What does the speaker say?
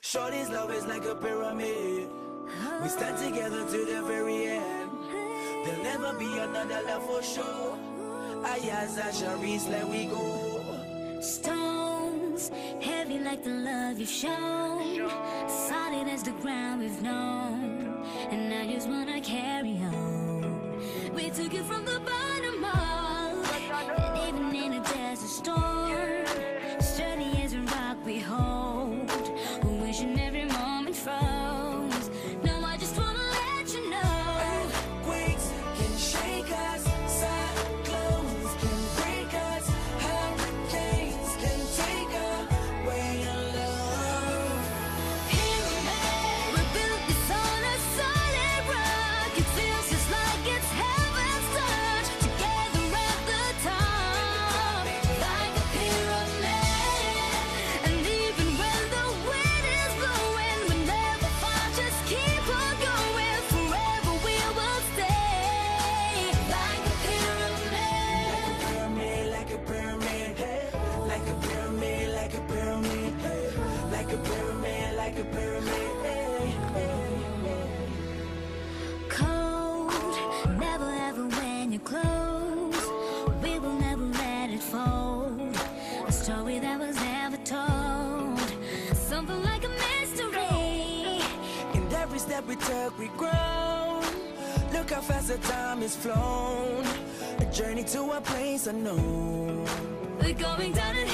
Shorty's love is like a pyramid. We stand together to the very end. There'll never be another love for sure. Ayaza Charice, let we go. Stones, heavy like the love you've shown. Solid as the ground we've known. And I just wanna carry on. We took it from the bottom a pyramid. Cold. Never ever when you're close. We will never let it fold. A story that was never told. Something like a mystery. In every step we took, we grow. Look how fast the time has flown. A journey to a place unknown. We're going down in